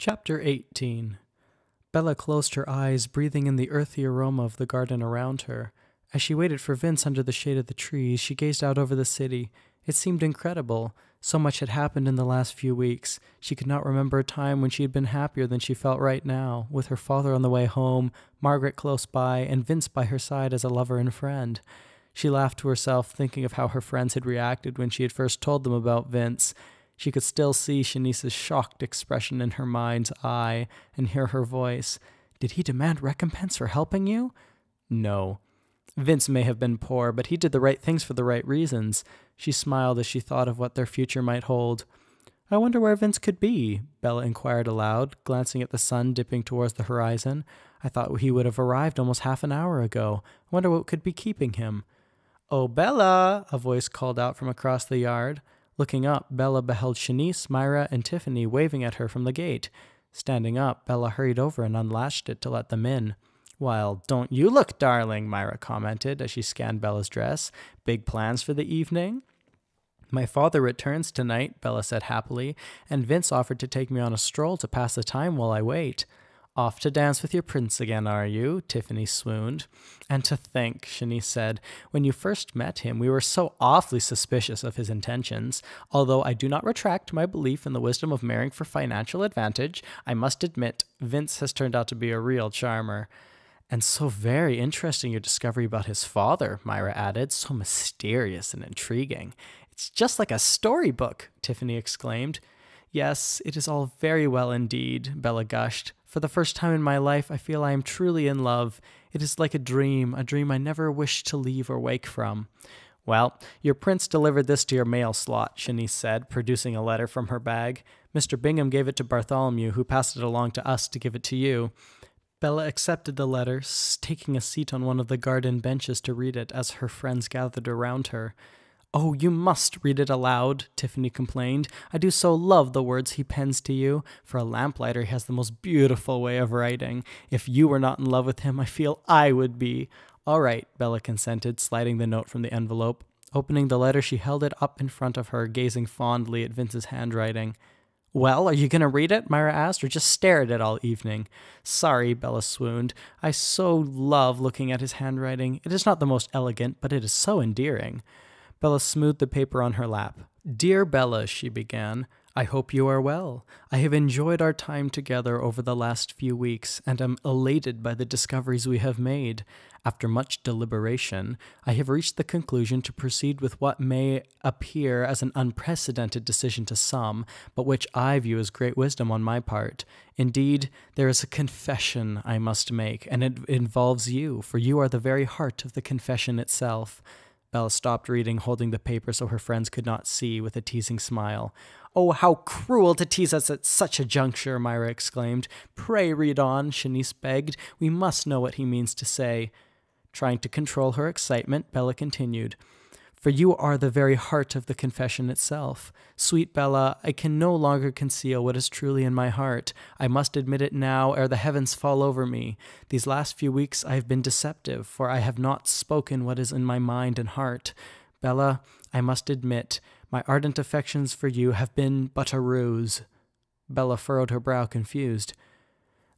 Chapter 18 Bella closed her eyes, breathing in the earthy aroma of the garden around her. As she waited for Vince under the shade of the trees, she gazed out over the city. It seemed incredible. So much had happened in the last few weeks. She could not remember a time when she had been happier than she felt right now, with her father on the way home, Margaret close by, and Vince by her side as a lover and friend. She laughed to herself, thinking of how her friends had reacted when she had first told them about Vince. She could still see Shanice's shocked expression in her mind's eye and hear her voice. Did he demand recompense for helping you? No. Vince may have been poor, but he did the right things for the right reasons. She smiled as she thought of what their future might hold. I wonder where Vince could be, Bella inquired aloud, glancing at the sun dipping towards the horizon. I thought he would have arrived almost half an hour ago. I wonder what could be keeping him. Oh, Bella! a voice called out from across the yard. Looking up, Bella beheld Shanice, Myra, and Tiffany waving at her from the gate. Standing up, Bella hurried over and unlatched it to let them in. Well, don't you look darling, Myra commented as she scanned Bella's dress. Big plans for the evening? My father returns tonight, Bella said happily, and Vince offered to take me on a stroll to pass the time while I wait. Off to dance with your prince again, are you? Tiffany swooned. And to think, Shanice said, when you first met him, we were so awfully suspicious of his intentions. Although I do not retract my belief in the wisdom of marrying for financial advantage, I must admit Vince has turned out to be a real charmer. And so very interesting your discovery about his father, Myra added, so mysterious and intriguing. It's just like a storybook, Tiffany exclaimed. Yes, it is all very well indeed, Bella gushed. For the first time in my life, I feel I am truly in love. It is like a dream, a dream I never wish to leave or wake from. Well, your prince delivered this to your mail slot, Shanice said, producing a letter from her bag. Mr. Bingham gave it to Bartholomew, who passed it along to us to give it to you. Bella accepted the letter, taking a seat on one of the garden benches to read it as her friends gathered around her. Oh, you must read it aloud, Tiffany complained. I do so love the words he pens to you. For a lamplighter, he has the most beautiful way of writing. If you were not in love with him, I feel I would be. All right, Bella consented, sliding the note from the envelope. Opening the letter, she held it up in front of her, gazing fondly at Vince's handwriting. Well, are you going to read it? Myra asked, or just stare at it all evening? Sorry, Bella swooned. I so love looking at his handwriting. It is not the most elegant, but it is so endearing. Bella smoothed the paper on her lap. Dear Bella, she began, I hope you are well. I have enjoyed our time together over the last few weeks and am elated by the discoveries we have made. After much deliberation, I have reached the conclusion to proceed with what may appear as an unprecedented decision to some, but which I view as great wisdom on my part. Indeed, there is a confession I must make, and it involves you, for you are the very heart of the confession itself. Bella stopped reading, holding the paper so her friends could not see, with a teasing smile. Oh, how cruel to tease us at such a juncture, Myra exclaimed. Pray read on, Shanice begged. We must know what he means to say. Trying to control her excitement, Bella continued for you are the very heart of the confession itself. Sweet Bella, I can no longer conceal what is truly in my heart. I must admit it now, ere the heavens fall over me. These last few weeks I have been deceptive, for I have not spoken what is in my mind and heart. Bella, I must admit, my ardent affections for you have been but a ruse. Bella furrowed her brow, confused.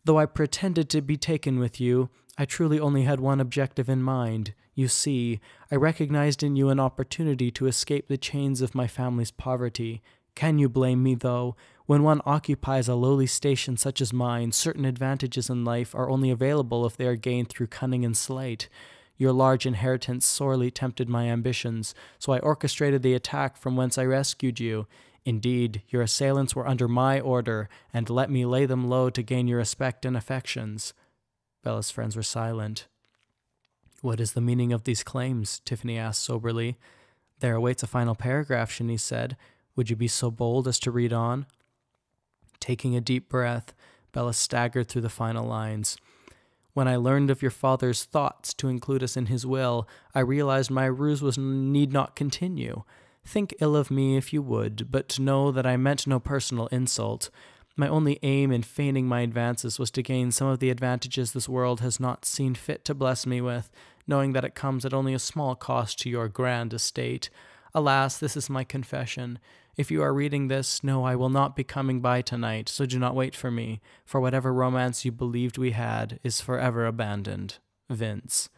Though I pretended to be taken with you, I truly only had one objective in mind. You see, I recognized in you an opportunity to escape the chains of my family's poverty. Can you blame me, though? When one occupies a lowly station such as mine, certain advantages in life are only available if they are gained through cunning and sleight. Your large inheritance sorely tempted my ambitions, so I orchestrated the attack from whence I rescued you. Indeed, your assailants were under my order, and let me lay them low to gain your respect and affections. Bella's friends were silent. What is the meaning of these claims? Tiffany asked soberly. There awaits a final paragraph, Shanice said. Would you be so bold as to read on? Taking a deep breath, Bella staggered through the final lines. When I learned of your father's thoughts to include us in his will, I realized my ruse was need not continue. Think ill of me if you would, but know that I meant no personal insult. My only aim in feigning my advances was to gain some of the advantages this world has not seen fit to bless me with, knowing that it comes at only a small cost to your grand estate. Alas, this is my confession. If you are reading this, no, I will not be coming by tonight, so do not wait for me, for whatever romance you believed we had is forever abandoned. Vince.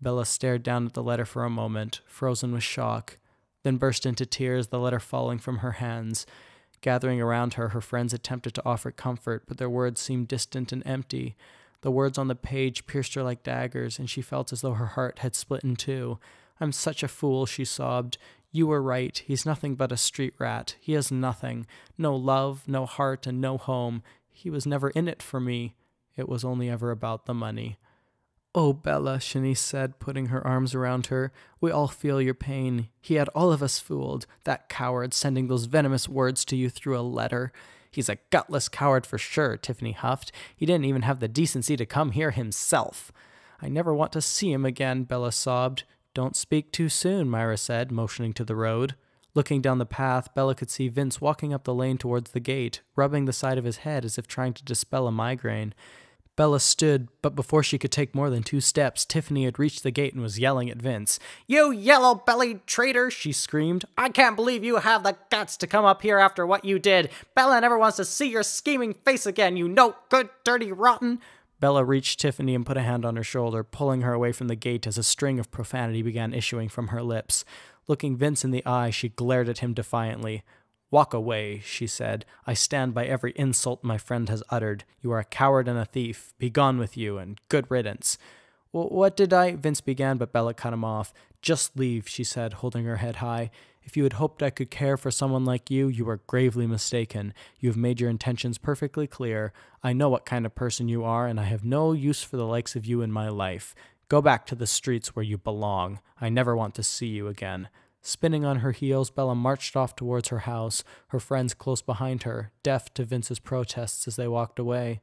Bella stared down at the letter for a moment, frozen with shock, then burst into tears, the letter falling from her hands. Gathering around her, her friends attempted to offer comfort, but their words seemed distant and empty. The words on the page pierced her like daggers, and she felt as though her heart had split in two. I'm such a fool, she sobbed. You were right. He's nothing but a street rat. He has nothing. No love, no heart, and no home. He was never in it for me. It was only ever about the money. Oh, Bella, Shanice said, putting her arms around her, we all feel your pain. He had all of us fooled, that coward sending those venomous words to you through a letter. He's a gutless coward for sure, Tiffany huffed. He didn't even have the decency to come here himself. I never want to see him again, Bella sobbed. Don't speak too soon, Myra said, motioning to the road. Looking down the path, Bella could see Vince walking up the lane towards the gate, rubbing the side of his head as if trying to dispel a migraine. Bella stood, but before she could take more than two steps, Tiffany had reached the gate and was yelling at Vince. You yellow bellied traitor, she screamed. I can't believe you have the guts to come up here after what you did. Bella never wants to see your scheming face again, you no good, dirty, rotten. Bella reached Tiffany and put a hand on her shoulder, pulling her away from the gate as a string of profanity began issuing from her lips. Looking Vince in the eye, she glared at him defiantly. Walk away, she said. I stand by every insult my friend has uttered. You are a coward and a thief. Begone with you, and good riddance. What did I? Vince began, but Bella cut him off. Just leave, she said, holding her head high. If you had hoped I could care for someone like you, you are gravely mistaken. You have made your intentions perfectly clear. I know what kind of person you are, and I have no use for the likes of you in my life. Go back to the streets where you belong. I never want to see you again. Spinning on her heels, Bella marched off towards her house, her friends close behind her, deaf to Vince's protests as they walked away.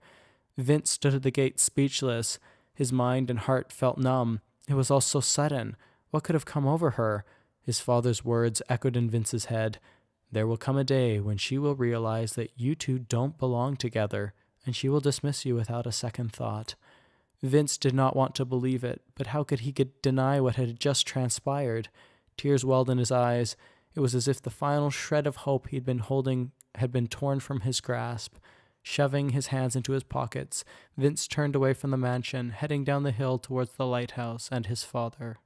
Vince stood at the gate speechless. His mind and heart felt numb. It was all so sudden. What could have come over her? His father's words echoed in Vince's head. There will come a day when she will realize that you two don't belong together, and she will dismiss you without a second thought. Vince did not want to believe it, but how could he deny what had just transpired? Tears welled in his eyes. It was as if the final shred of hope he'd been holding had been torn from his grasp. Shoving his hands into his pockets, Vince turned away from the mansion, heading down the hill towards the lighthouse and his father.